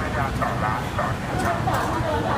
พัทยาต่อร้านต่อเนื่อง